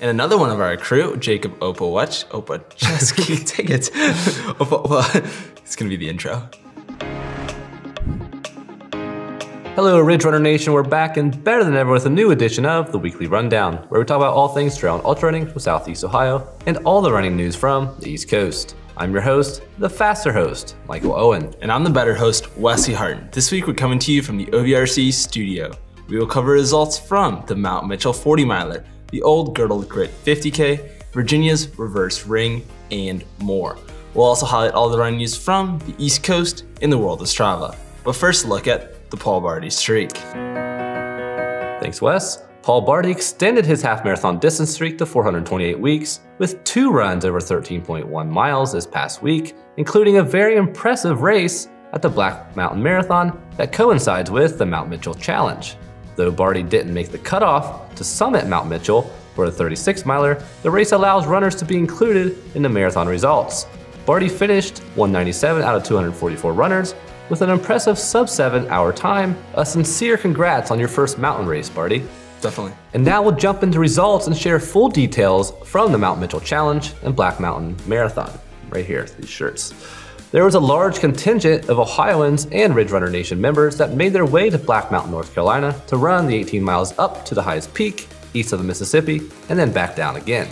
And another one of our crew, Jacob Opawech, Opacheski, take it. Opa, Opa. It's gonna be the intro. Hello, Ridge Runner Nation. We're back and better than ever with a new edition of the Weekly Rundown, where we talk about all things trail and ultra running from Southeast Ohio and all the running news from the East Coast. I'm your host, the faster host, Michael Owen. And I'm the better host, Wesley Harton. This week we're coming to you from the OVRC studio. We will cover results from the Mount Mitchell 40 miler, the Olde Girdled Grit 50K, Virginia's Reverse Ring, and more. We'll also highlight all the run news from the East Coast in the world of Strava. But first, look at the Paul Barty streak. Thanks, Wes. Paul Barty extended his half marathon distance streak to 428 weeks with two runs over 13.1 miles this past week, including a very impressive race at the Black Mountain Marathon that coincides with the Mount Mitchell Challenge. Though Barty didn't make the cutoff to summit Mount Mitchell for a 36 miler, the race allows runners to be included in the marathon results. Barty finished 197 out of 244 runners with an impressive sub 7 hour time. A sincere congrats on your first mountain race, Barty. Definitely. And now we'll jump into results and share full details from the Mount Mitchell Challenge and Black Mountain Marathon. Right here, these shirts. There was a large contingent of Ohioans and Ridge Runner Nation members that made their way to Black Mountain, North Carolina to run the 18 miles up to the highest peak east of the Mississippi and then back down again.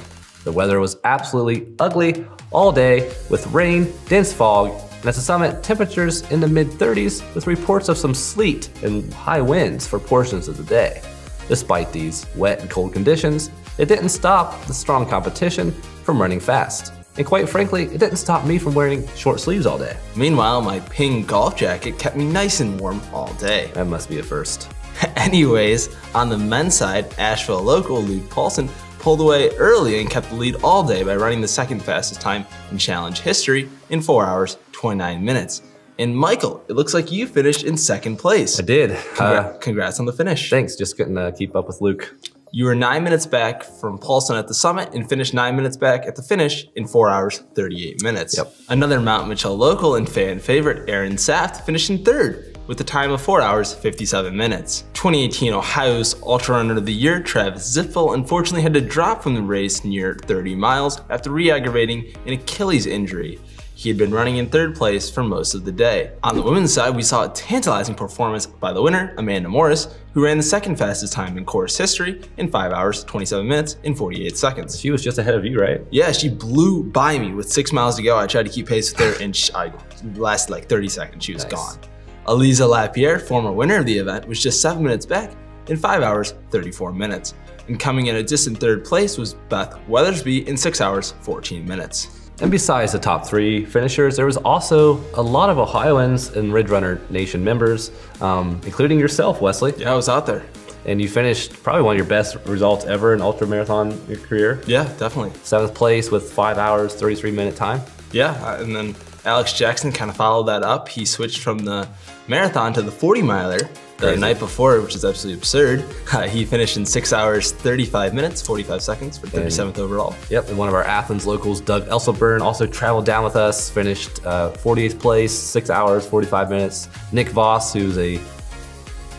The weather was absolutely ugly all day with rain, dense fog, and at the summit, temperatures in the mid 30s with reports of some sleet and high winds for portions of the day. Despite these wet and cold conditions, it didn't stop the strong competition from running fast. And quite frankly, it didn't stop me from wearing short sleeves all day. Meanwhile, my pink golf jacket kept me nice and warm all day. That must be a first. Anyways, on the men's side, Asheville local Luke Paulson pulled away early and kept the lead all day by running the second fastest time in challenge history in 4 hours 29 minutes. And Michael, it looks like you finished in second place. I did. Congra- Uh, congrats on the finish. thanks, just couldn't uh, keep up with Luke. You were nine minutes back from Paulson at the summit and finished nine minutes back at the finish in four hours, 38 minutes. Yep. Another Mount Mitchell local and fan favorite, Aaron Saft, finished in third with a time of four hours, 57 minutes. 2018 Ohio's Ultra Runner of the Year, Travis Ziffel, unfortunately had to drop from the race near 30 miles after re-aggravating an Achilles injury. He had been running in third place for most of the day. On the women's side, we saw a tantalizing performance by the winner, Amanda Morris, who ran the second fastest time in course history in 5 hours, 27 minutes, and 48 seconds. She was just ahead of you, right? Yeah, she blew by me with six miles to go. I tried to keep pace with her, and she, I lasted like 30 seconds. She was Nice. gone. Aliza Lapierre, former winner of the event, was just seven minutes back in 5 hours, 34 minutes. And coming in a distant third place was Beth Weathersby in 6 hours, 14 minutes. And besides the top three finishers, there was also a lot of Ohioans and Ridge Runner Nation members, um, including yourself, Wesley. Yeah, I was out there. And you finished probably one of your best results ever in ultra marathon your career. Yeah, definitely. Seventh place with five hours, 33 minute time. Yeah, and then Alex Jackson kind of followed that up. He switched from the marathon to the 40 miler the Crazy. night before, which is absolutely absurd. Uh, he finished in 6 hours, 35 minutes, 45 seconds for 37th overall. Yep, and one of our Athens locals, Doug Elselburn, also traveled down with us, finished uh, 48th place, six hours, 45 minutes. Nick Voss, who's a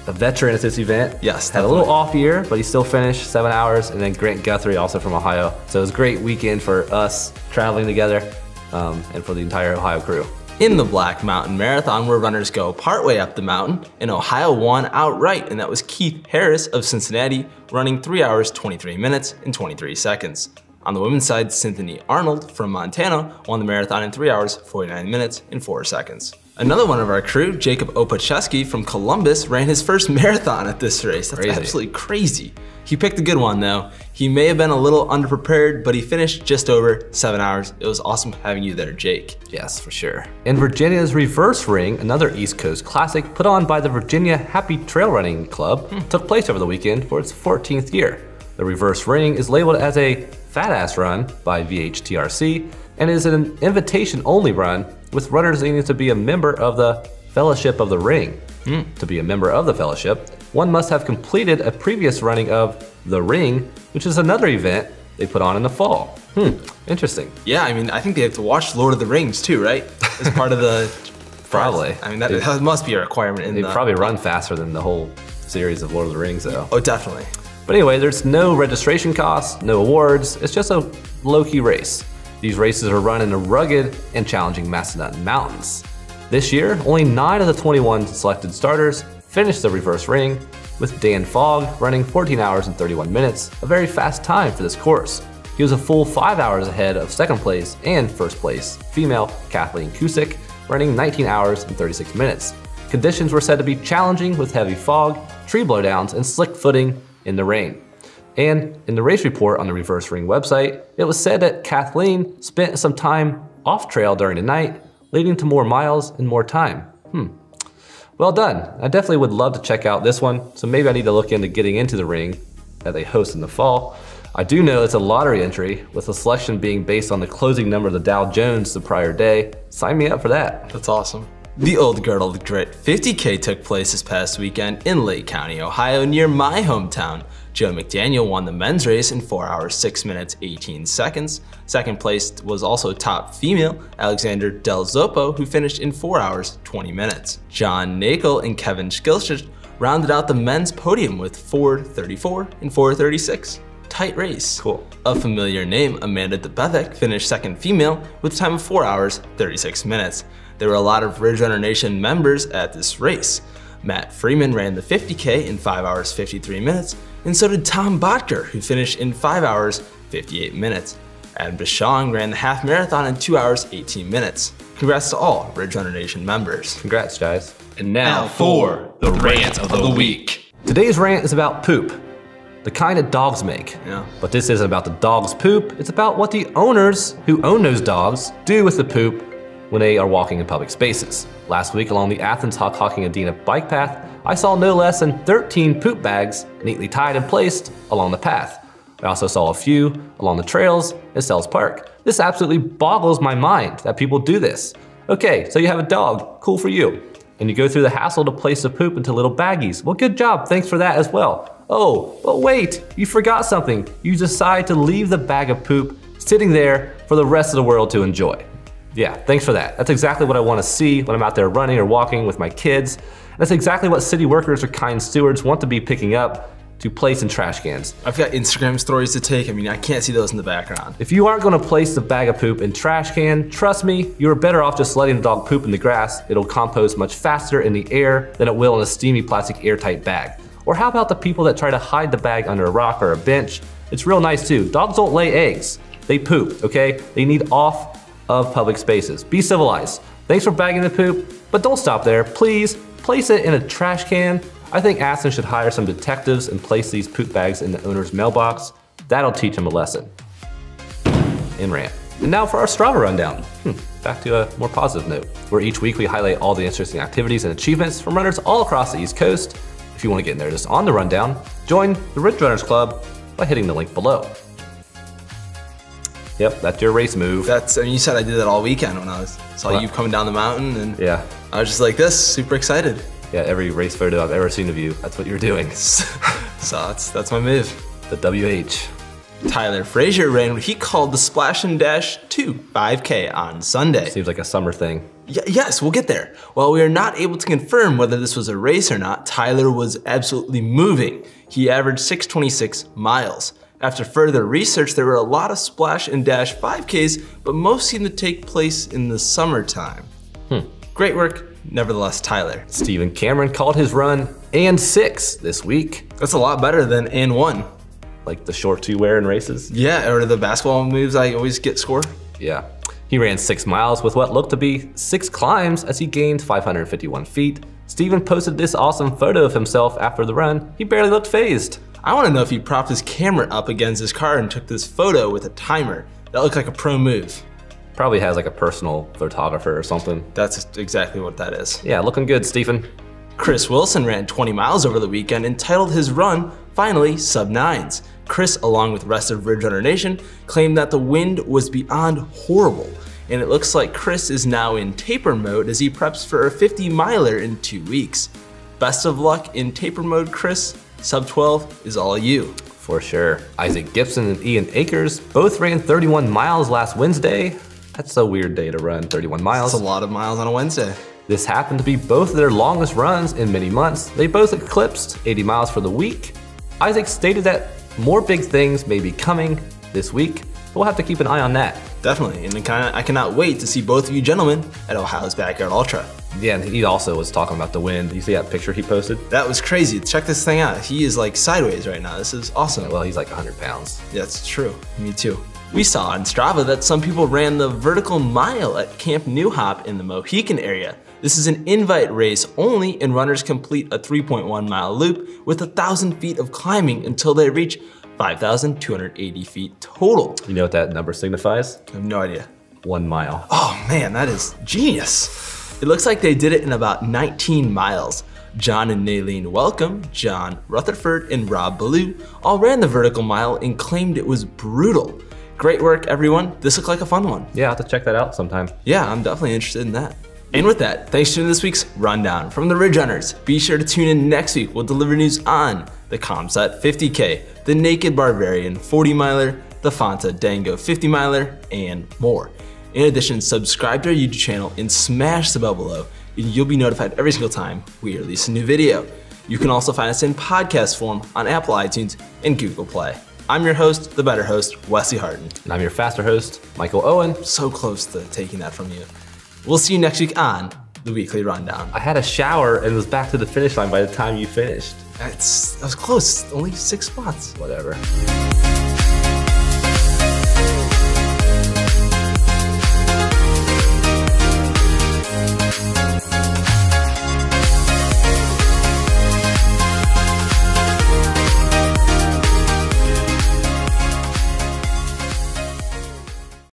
a veteran at this event. Yes, Had a little off year, but he still finished seven hours. And then Grant Guthrie, also from Ohio. So it was a great weekend for us traveling together um, and for the entire Ohio crew. In the Black Mountain Marathon, where runners go partway up the mountain, and Ohio won outright, and that was Keith Harris of Cincinnati, running 3 hours, 23 minutes, and 23 seconds. On the women's side, Cynthia Arnold from Montana won the marathon in 3 hours, 49 minutes, and 4 seconds. Another one of our crew, Jacob Opacheski from Columbus, ran his first marathon at this race. That's Crazy. absolutely crazy. He picked a good one though. He may have been a little underprepared, but he finished just over 7 hours. It was awesome having you there, Jake. Yes, for sure. In Virginia's Reverse Ring, another East Coast classic put on by the Virginia Happy Trail Running Club, hmm. took place over the weekend for its 14th year. The Reverse Ring is labeled as a fat ass run by VHTRC and is an invitation only run with runners needing to be a member of the Fellowship of the Ring. Hmm. To be a member of the Fellowship, one must have completed a previous running of The Ring, which is another event they put on in the fall. Hmm, interesting. Yeah, I mean, I think they have to watch Lord of the Rings too, right? As part of the. Probably. I mean, that, that must be a requirement in They the. probably run faster than the whole series of Lord of the Rings, though. Oh, definitely. But anyway, there's no registration costs, no awards, it's just a low-key race. These races are run in the rugged and challenging Massanutten Mountains. This year, only 9 of the 21 selected starters finished the reverse ring, with Dan Fogg running 14 hours and 31 minutes, a very fast time for this course. He was a full 5 hours ahead of second place and first place female Kathleen Cusick, running 19 hours and 36 minutes. Conditions were said to be challenging with heavy fog, tree blowdowns, and slick footing in the rain. And in the race report on the Reverse Ring website, it was said that Kathleen spent some time off trail during the night, leading to more miles and more time. Hmm. Well done. I definitely would love to check out this one, so maybe I need to look into getting into the ring that they host in the fall. I do know it's a lottery entry, with the selection being based on the closing number of the Dow Jones the prior day. Sign me up for that. That's awesome. The Olde Girdled Grit 50K took place this past weekend in Lake County, Ohio, near my hometown. Joe McDaniel won the men's race in 4 hours 6 minutes 18 seconds. Second place was also top female Alexander Del Zoppo, who finished in 4 hours 20 minutes. John Nakel and Kevin Skilchich rounded out the men's podium with 4:34 and 4:36. Tight race. Cool. A familiar name, Amanda DeBevek, finished second female with a time of 4 hours 36 minutes. There were a lot of Ridge Runner Nation members at this race. Matt Freeman ran the 50K in 5 hours 53 minutes, and so did Tom Botker, who finished in 5 hours 58 minutes. Adam Bishong ran the half marathon in 2 hours 18 minutes. Congrats to all Ridge Runner Nation members. Congrats, guys. And now for the rant of the week. Today's rant is about poop. The kind that dogs make. Yeah. But this isn't about the dog's poop, it's about what the owners who own those dogs do with the poop when they are walking in public spaces. Last week along the Athens Hockhocking Adena bike path, I saw no less than 13 poop bags neatly tied and placed along the path. I also saw a few along the trails at Sells Park. This absolutely boggles my mind that people do this. Okay, so you have a dog, cool for you. And you go through the hassle to place the poop into little baggies. Well, good job, thanks for that as well. Oh, but wait, you forgot something. You decide to leave the bag of poop sitting there for the rest of the world to enjoy. Yeah, thanks for that. That's exactly what I wanna see when I'm out there running or walking with my kids. That's exactly what city workers or kind stewards want to be picking up to place in trash cans. I've got Instagram stories to take. I mean, I can't see those in the background. If you aren't gonna place the bag of poop in trash can, trust me, you're better off just letting the dog poop in the grass. It'll compost much faster in the air than it will in a steamy plastic airtight bag. Or how about the people that try to hide the bag under a rock or a bench? It's real nice too. Dogs don't lay eggs, they poop, okay? They need off of public spaces. Be civilized. Thanks for bagging the poop, but don't stop there. Please place it in a trash can. I think Athens should hire some detectives and place these poop bags in the owner's mailbox. That'll teach him a lesson. In rant. And now for our Strava rundown. Hmm, back to a more positive note, where each week we highlight all the interesting activities and achievements from runners all across the East Coast. If you want to get in there just on the rundown, join the Ridge Runners Club by hitting the link below. Yep, that's your race move. That's, I mean, you said I did that all weekend when I was, saw you coming down the mountain and Yeah, I was just like this, super excited. yeah, every race photo I've ever seen of you, that's what you're doing. so that's, that's my move. The WH. Tyler Frazier ran what he called the Splash and Dash 2 5K on Sunday. Seems like a summer thing. Y- yes, we'll get there. While we are not able to confirm whether this was a race or not, Tyler was absolutely moving. He averaged 626 miles. After further research, there were a lot of Splash and Dash 5Ks, but most seem to take place in the summertime. Hmm. Great work, nevertheless, Tyler. Stephen Cameron called his run and six this week, That's a lot better than and one. like the shorts you wear in races. Yeah, or the basketball moves I always get score. Yeah. He ran six miles with what looked to be six climbs as he gained 551 feet. Stephen posted this awesome photo of himself after the run. He barely looked phased. I want to know if he propped his camera up against his car and took this photo with a timer. That looked like a pro move. Probably has like a personal photographer or something. That's exactly what that is. Yeah, looking good, Stephen. Chris Wilson ran 20 miles over the weekend and titled his run, finally, sub nines. Chris, along with the rest of Ridge Runner Nation, claimed that the wind was beyond horrible, and it looks like Chris is now in taper mode as he preps for a 50 miler in two weeks. Best of luck in taper mode, Chris. Sub 12 is all you. For sure. Isaac Gibson and Ian Akers both ran 31 miles last Wednesday. That's a weird day to run 31 miles. That's a lot of miles on a Wednesday. This happened to be both of their longest runs in many months. They both eclipsed 80 miles for the week. Isaac stated that more big things may be coming this week, but we'll have to keep an eye on that. Definitely, and kinda, I cannot wait to see both of you gentlemen at Ohio's Backyard Ultra. Yeah, and he also was talking about the wind. You see that picture he posted? That was crazy. Check this thing out. He is like sideways right now. This is awesome. Well, he's like 100 pounds. That's true. Me too. We saw on Strava that some people ran the vertical mile at Camp NuHop in the Mohican area. This is an invite race only, and runners complete a 3.1 mile loop with a 1,000 feet of climbing until they reach 5,280 feet total. You know what that number signifies? I have no idea. One mile. Oh man, that is genius. It looks like they did it in about 19 miles. John and Naileen Welcome, John Rutherford, and Rob Ballou all ran the vertical mile and claimed it was brutal. Great work, everyone. This looked like a fun one. Yeah, I'll have to check that out sometime. Yeah, I'm definitely interested in that. And with that, thanks for this week's rundown from the Ridge Runners. Be sure to tune in next week. We'll deliver news on the ComSat 50K, the Naked Barbarian 40 miler, the Fanta Dango 50 miler, and more. In addition, subscribe to our YouTube channel and smash the bell below, and you'll be notified every single time we release a new video. You can also find us in podcast form on Apple iTunes and Google Play. I'm your host, the better host, Wesley Harton. And I'm your faster host, Michael Owen. So close to taking that from you. We'll see you next week on the Weekly Rundown. I had a shower and was back to the finish line by the time you finished. That's, that was close, only six spots. Whatever.